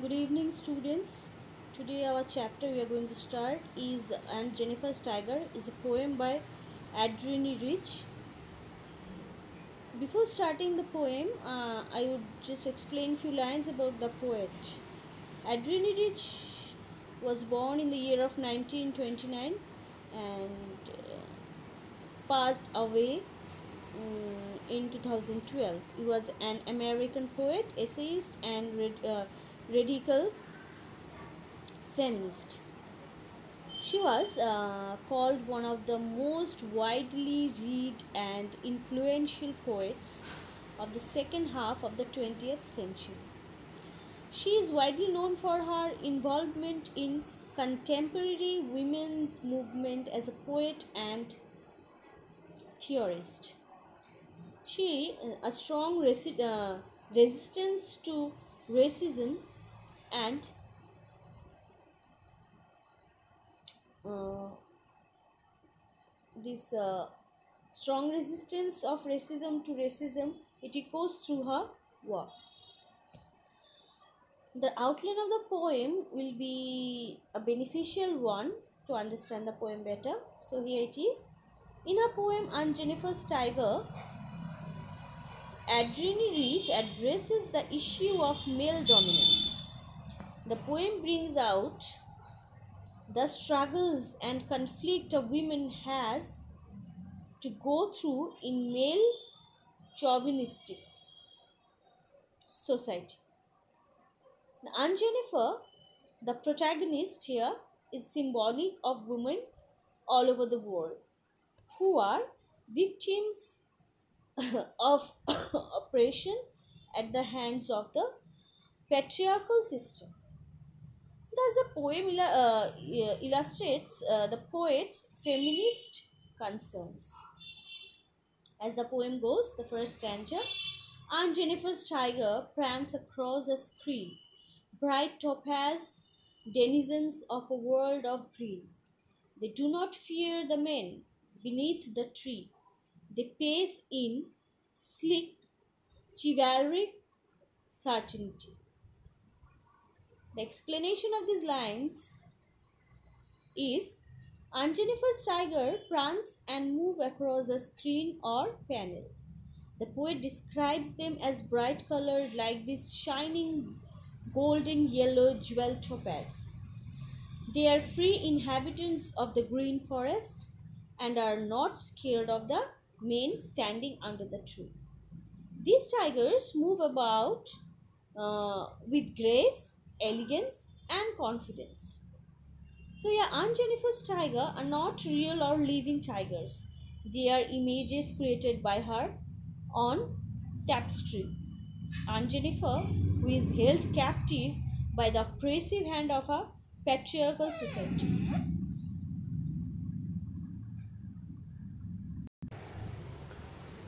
Good evening, students. Today, our chapter we are going to start is "Aunt Jennifer's Tiger" is a poem by Adrienne Rich. Before starting the poem, uh, I would just explain few lines about the poet. Adrienne Rich was born in the year of 1929 and uh, passed away mm, in 2012. He was an American poet, essayist, and uh, radical feminist. She was uh, called one of the most widely read and influential poets of the second half of the 20th century. She is widely known for her involvement in contemporary women's movement as a poet and theorist. She uh, a strong resi- uh, resistance to racism and uh, this uh, strong resistance of racism to racism it echoes through her works the outline of the poem will be a beneficial one to understand the poem better. So here it is. In her poem aunt jennifer's tiger adrienne rich addresses the issue of male dominance the poem brings out the struggles and conflict a woman has to go through in male chauvinistic society. Now, Aunt Jennifer, the protagonist here, is symbolic of women all over the world who are victims of oppression at the hands of the patriarchal system. Thus, the poem uh, illustrates uh, the poet's feminist concerns. As the poem goes, the first stanza Aunt Jennifer's tiger prance across a screen, bright topaz, denizens of a world of green. They do not fear the men beneath the tree. They pace in slick, chivalric certainty. The explanation of these lines is Aunt Jennifer's tiger prance and move across a screen or panel. The poet describes them as bright colored like this shining golden yellow jewel topaz. They are free inhabitants of the green forest and are not scared of the men standing under the tree. These tigers move about uh, with grace, elegance, and confidence. So, yeah, Aunt Jennifer's tiger are not real or living tigers. They are images created by her on tapestry. Aunt Jennifer, who is held captive by the oppressive hand of a patriarchal society.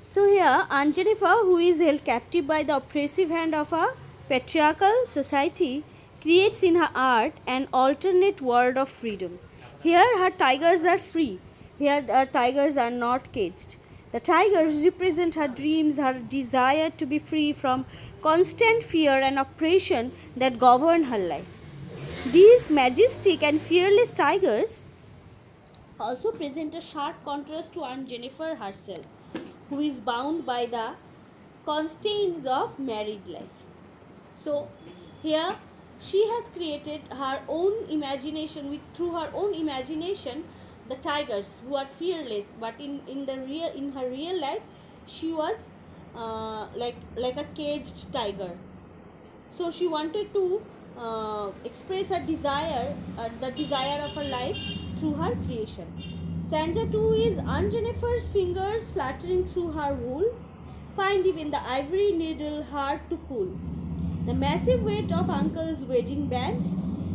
So here, Aunt Jennifer, who is held captive by the oppressive hand of a patriarchal society, creates in her art an alternate world of freedom. Here, her tigers are free. Here, her tigers are not caged. The tigers represent her dreams, her desire to be free from constant fear and oppression that govern her life. These majestic and fearless tigers also present a sharp contrast to Aunt Jennifer herself, who is bound by the constraints of married life. So, here she has created her own imagination with through her own imagination the tigers who are fearless. But in in the real in her real life she was uh, like like a caged tiger. So she wanted to uh, express her desire uh, the desire of her life through her creation. Stanza 2 is Aunt Jennifer's fingers fluttering through her wool find even the ivory needle hard to pull the massive weight of uncle's wedding band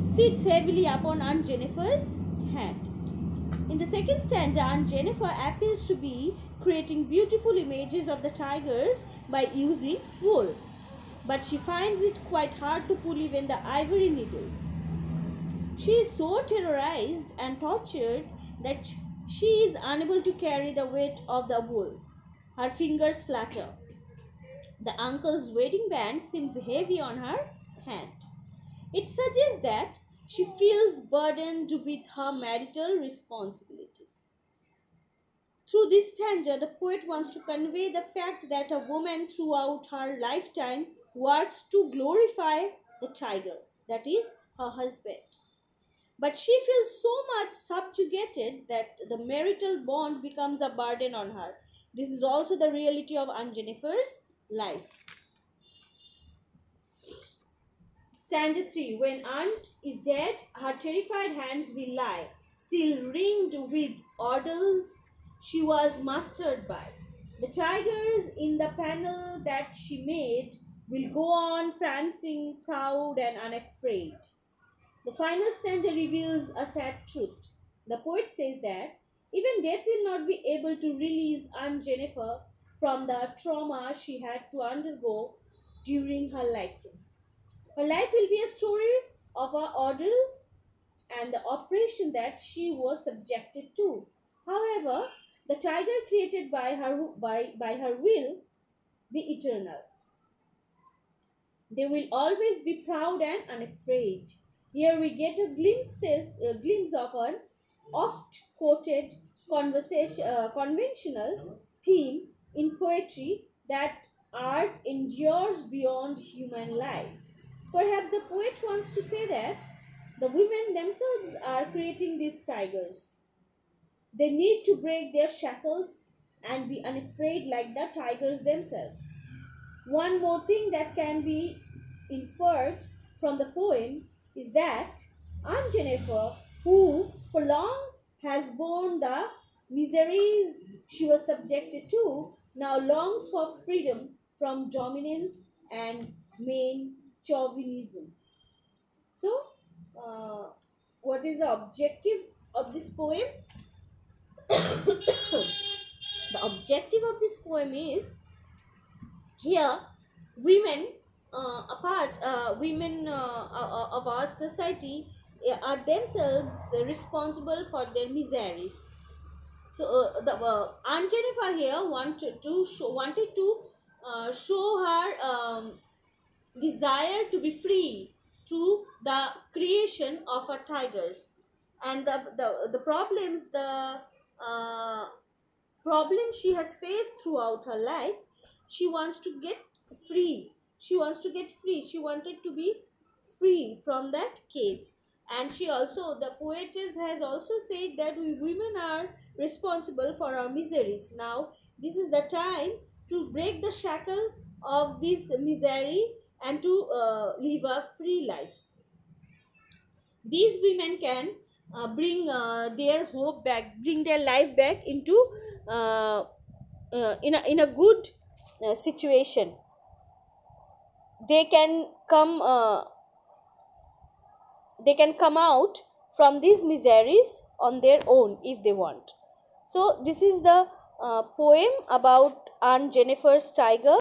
sits heavily upon Aunt Jennifer's hand. In the second stanza, Aunt Jennifer appears to be creating beautiful images of the tigers by using wool. But she finds it quite hard to pull even the ivory needles. She is so terrorized and tortured that she is unable to carry the weight of the wool. Her fingers flutter. The uncle's wedding band seems heavy on her hand. It suggests that she feels burdened with her marital responsibilities. Through this stanza, the poet wants to convey the fact that a woman throughout her lifetime works to glorify the tiger, that is, her husband. But she feels so much subjugated that the marital bond becomes a burden on her. This is also the reality of Aunt Life. Stanza 3 When Aunt is dead, her terrified hands will lie, still ringed with orders she was mastered by. The tigers in the panel that she made will go on prancing, proud and unafraid. The final stanza reveals a sad truth. The poet says that even death will not be able to release Aunt Jennifer from the trauma she had to undergo during her lifetime. Her life will be a story of her ordeals and the operation that she was subjected to. However, the tiger created by her, by, by her will be eternal. They will always be proud and unafraid. Here we get a glimpses, a glimpse of an oft quoted conversation, uh, conventional theme in poetry that art endures beyond human life. Perhaps the poet wants to say that the women themselves are creating these tigers. They need to break their shackles and be unafraid like the tigers themselves. One more thing that can be inferred from the poem is that Aunt Jennifer, who for long has borne the miseries she was subjected to, now longs for freedom from dominance and main chauvinism. So, uh, what is the objective of this poem? the objective of this poem is here women uh, apart uh, women uh, uh of our society uh, are themselves responsible for their miseries so uh, the aunt jennifer here wanted to show wanted to show her um, desire to be free through the creation of her tigers. And the the, the problems the uh, problems she has faced throughout her life she wants to get free. She wants to get free. She wanted to be free from that cage and she also the poetess has also said that we women are responsible for our miseries. Now this is the time to break the shackle of this misery and to uh, live a free life. These women can uh, bring uh, their hope back bring their life back into uh, uh in, a, in a good uh, situation. They can come they can come out from these miseries on their own if they want. So this is the uh, poem about aunt jennifer's tiger